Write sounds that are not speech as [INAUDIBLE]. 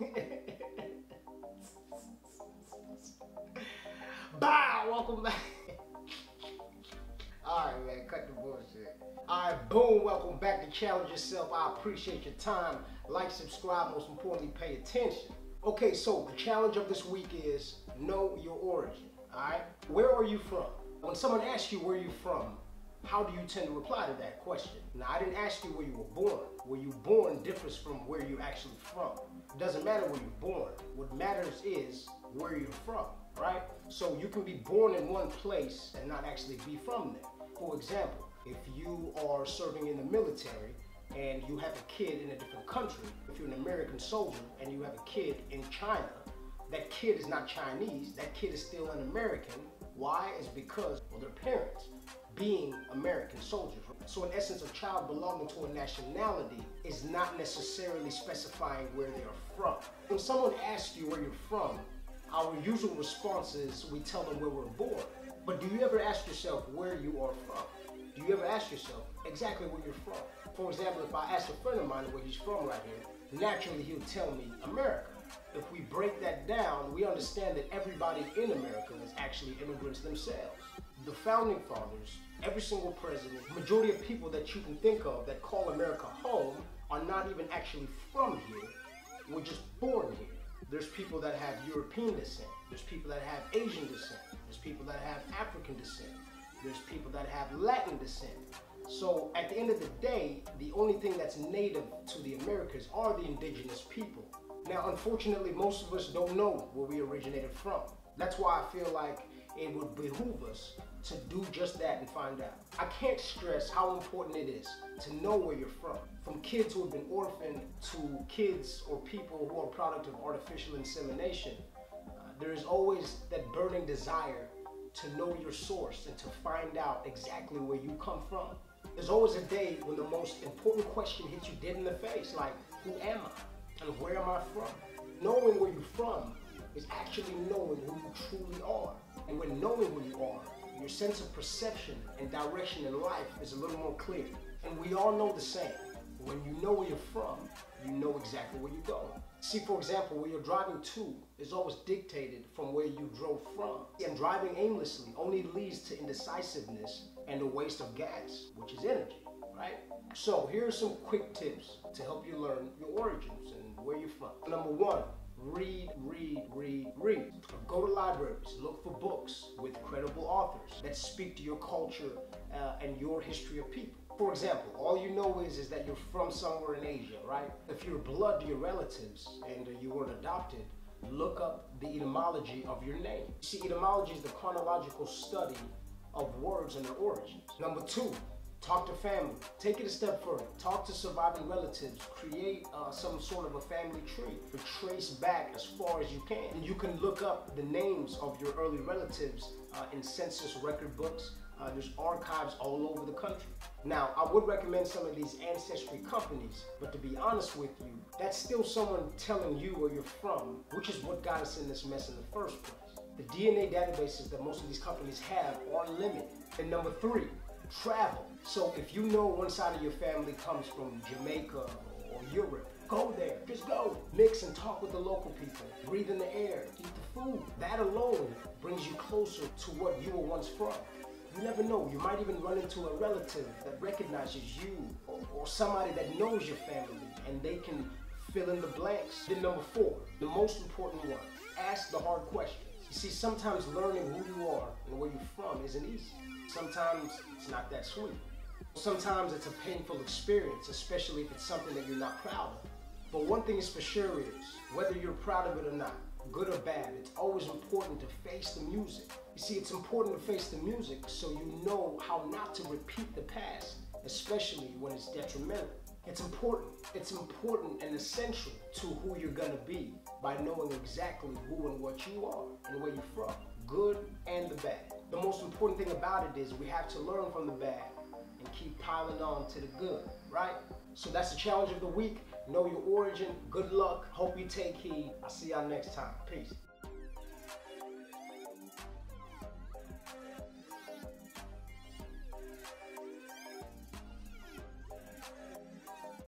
[LAUGHS] Bow! Welcome back. Alright, man, cut the bullshit. Alright, boom, welcome back to Challenge Yourself. I appreciate your time. Like, subscribe, most importantly, pay attention. Okay, so the challenge of this week is know your origin. Alright? Where are you from? When someone asks you where you're from, how do you tend to reply to that question? Now, I didn't ask you where you were born. Where you born differs from where you're actually from. It doesn't matter where you're born. What matters is where you're from, right? So you can be born in one place and not actually be from there. For example, if you are serving in the military and you have a kid in a different country, if you're an American soldier and you have a kid in China, that kid is not Chinese, that kid is still an American. Why? Is because of their parents being American soldiers. So in essence, a child belonging to a nationality is not necessarily specifying where they are from. When someone asks you where you're from, our usual response is we tell them where we're born. But do you ever ask yourself where you are from? Do you ever ask yourself exactly where you're from? For example, if I ask a friend of mine where he's from right here, naturally he'll tell me America. If we break that down, we understand that everybody in America is actually immigrants themselves. The founding fathers, every single president, majority of people that you can think of that call America home are not even actually from here, were just born here. There's people that have European descent. There's people that have Asian descent. There's people that have African descent. There's people that have Latin descent. So at the end of the day, the only thing that's native to the Americas are the indigenous people. Now, unfortunately, most of us don't know where we originated from. That's why I feel like it would behoove us to do just that and find out. I can't stress how important it is to know where you're from. From kids who have been orphaned to kids or people who are product of artificial insemination, uh, there is always that burning desire to know your source and to find out exactly where you come from. There's always a day when the most important question hits you dead in the face, like, who am I? And where am I from? Knowing where you're from is actually knowing who you truly are. And when knowing who you are, your sense of perception and direction in life is a little more clear. And we all know the same. When you know where you're from, you know exactly where you're going. See, for example, where you're driving to is always dictated from where you drove from. And driving aimlessly only leads to indecisiveness and a waste of gas, which is energy, right? So here are some quick tips to help you learn your origins and where you're from. Number one, read, read, read, read. Go to libraries, look for books with credible authors that speak to your culture uh, and your history of people. For example, all you know is, is that you're from somewhere in Asia, right? If you're blood to your relatives and uh, you weren't adopted, look up the etymology of your name. See, etymology is the chronological study of words and their origins. Number two, Talk to family. Take it a step further. Talk to surviving relatives. Create uh, some sort of a family tree. Trace back as far as you can. And you can look up the names of your early relatives uh, in census record books. Uh, there's archives all over the country. Now, I would recommend some of these ancestry companies, but to be honest with you, that's still someone telling you where you're from, which is what got us in this mess in the first place. The DNA databases that most of these companies have are limited. And number three, travel. So if you know one side of your family comes from Jamaica or Europe, go there. Just go. Mix and talk with the local people. Breathe in the air. Eat the food. That alone brings you closer to what you were once from. You never know. You might even run into a relative that recognizes you or, or somebody that knows your family and they can fill in the blanks. Then number four, the most important one, ask the hard questions. See, sometimes learning who you are and where you're from isn't easy. Sometimes it's not that sweet. Sometimes it's a painful experience, especially if it's something that you're not proud of. But one thing is for sure is, whether you're proud of it or not, good or bad, it's always important to face the music. You see, it's important to face the music so you know how not to repeat the past, especially when it's detrimental. It's important. It's important and essential to who you're gonna be by knowing exactly who and what you are and where you're from, good and the bad. The most important thing about it is we have to learn from the bad and keep piling on to the good, right? So that's the challenge of the week. Know your origin. Good luck. Hope you take heed. I'll see y'all next time. Peace.